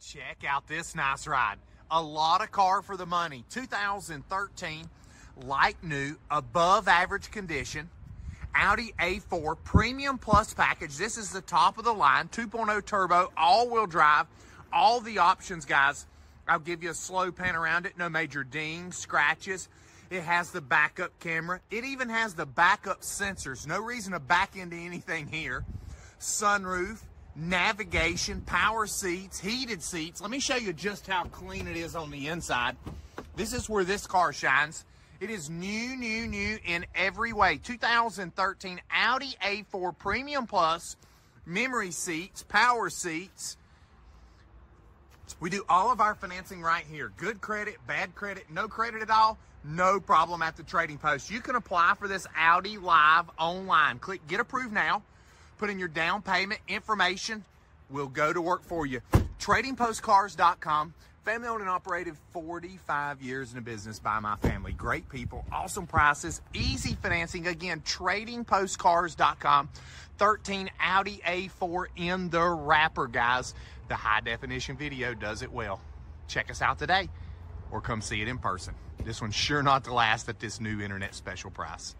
Check out this nice ride. A lot of car for the money. 2013, like new, above average condition. Audi A4 Premium Plus package. This is the top of the line, 2.0 turbo, all-wheel drive, all the options, guys. I'll give you a slow pan around it. No major dings, scratches. It has the backup camera. It even has the backup sensors. No reason to back into anything here. Sunroof, navigation, power seats, heated seats. Let me show you just how clean it is on the inside. This is where this car shines. It is new, new, new in every way. 2013 Audi A4 Premium Plus, memory seats, power seats. We do all of our financing right here. Good credit, bad credit, no credit at all, no problem at the trading post. You can apply for this Audi Live online. Click Get Approved Now put in your down payment information. We'll go to work for you. TradingPostCars.com. Family owned and operated 45 years in the business by my family. Great people, awesome prices, easy financing. Again, tradingpostcars.com. 13 Audi A4 in the wrapper, guys. The high definition video does it well. Check us out today or come see it in person. This one's sure not to last at this new internet special price.